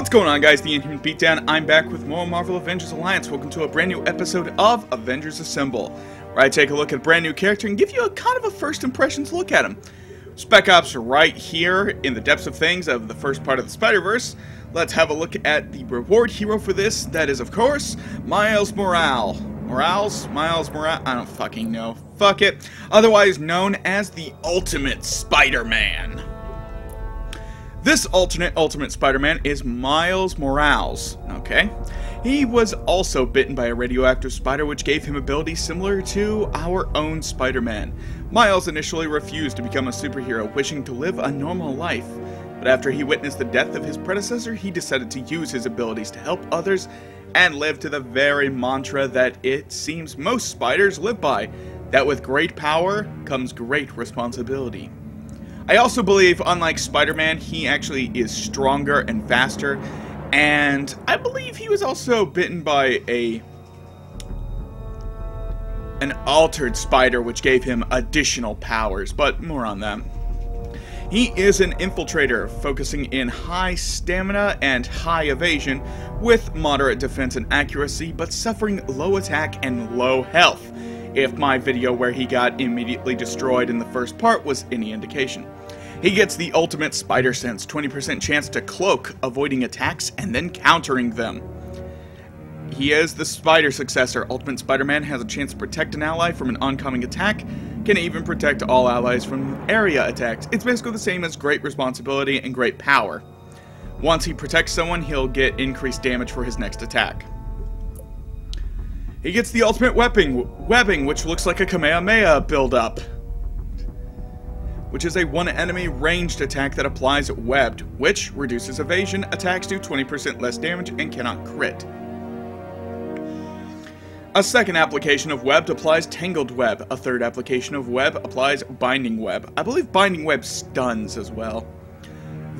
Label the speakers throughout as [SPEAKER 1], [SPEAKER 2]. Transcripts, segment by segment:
[SPEAKER 1] What's going on guys, the Inhuman Beatdown. I'm back with more Marvel Avengers Alliance. Welcome to a brand new episode of Avengers Assemble, where I take a look at a brand new character and give you a kind of a first impressions look at him. Spec Ops right here in the depths of things of the first part of the Spider-Verse. Let's have a look at the reward hero for this. That is, of course, Miles Morale. Morales? Miles Morales? I don't fucking know. Fuck it. Otherwise known as the Ultimate Spider-Man. This alternate Ultimate Spider-Man is Miles Morales, okay? He was also bitten by a radioactive spider which gave him abilities similar to our own Spider-Man. Miles initially refused to become a superhero, wishing to live a normal life. But after he witnessed the death of his predecessor, he decided to use his abilities to help others and live to the very mantra that it seems most spiders live by, that with great power comes great responsibility. I also believe, unlike Spider-Man, he actually is stronger and faster, and I believe he was also bitten by a an altered spider which gave him additional powers, but more on that. He is an infiltrator, focusing in high stamina and high evasion, with moderate defense and accuracy, but suffering low attack and low health, if my video where he got immediately destroyed in the first part was any indication. He gets the ultimate spider sense, 20% chance to cloak, avoiding attacks and then countering them. He is the spider successor. Ultimate Spider-Man has a chance to protect an ally from an oncoming attack, can even protect all allies from area attacks. It's basically the same as great responsibility and great power. Once he protects someone, he'll get increased damage for his next attack. He gets the ultimate webbing, webbing which looks like a Kamehameha build-up which is a one enemy ranged attack that applies webbed, which reduces evasion, attacks do 20% less damage, and cannot crit. A second application of webbed applies tangled web. A third application of web applies binding web. I believe binding web stuns as well.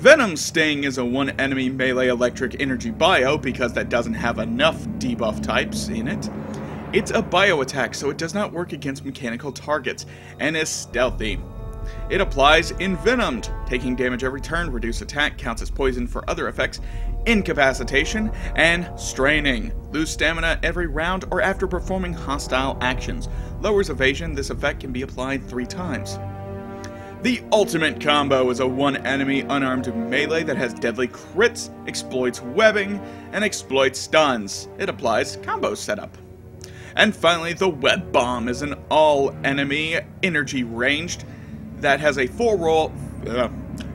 [SPEAKER 1] Venom Sting is a one enemy melee electric energy bio because that doesn't have enough debuff types in it. It's a bio attack, so it does not work against mechanical targets, and is stealthy. It applies Envenomed. Taking damage every turn, reduce attack, counts as poison for other effects, incapacitation, and straining. Lose stamina every round or after performing hostile actions. Lowers evasion, this effect can be applied three times. The Ultimate Combo is a one enemy unarmed melee that has deadly crits, exploits webbing, and exploits stuns. It applies combo setup. And finally, the Web Bomb is an all enemy energy ranged that has a four roll, uh,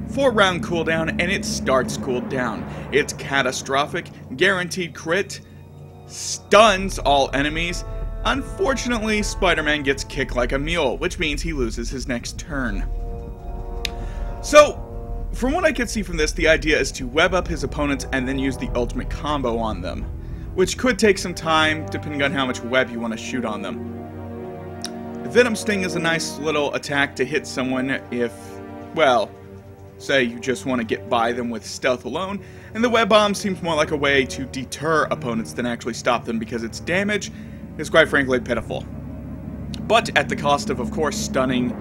[SPEAKER 1] four round cooldown, and it starts cooldown. It's catastrophic, guaranteed crit, stuns all enemies. Unfortunately, Spider-Man gets kicked like a mule, which means he loses his next turn. So, from what I can see from this, the idea is to web up his opponents and then use the ultimate combo on them, which could take some time depending on how much web you want to shoot on them. Venom Sting is a nice little attack to hit someone if, well, say you just want to get by them with stealth alone, and the Web Bomb seems more like a way to deter opponents than actually stop them because its damage is quite frankly pitiful. But at the cost of, of course, stunning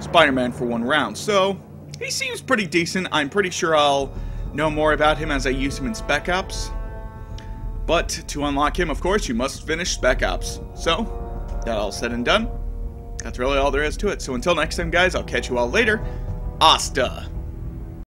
[SPEAKER 1] Spider-Man for one round. So, he seems pretty decent. I'm pretty sure I'll know more about him as I use him in Spec Ops. But to unlock him, of course, you must finish Spec Ops. So, that all said and done, that's really all there is to it. So until next time, guys, I'll catch you all later. Asta!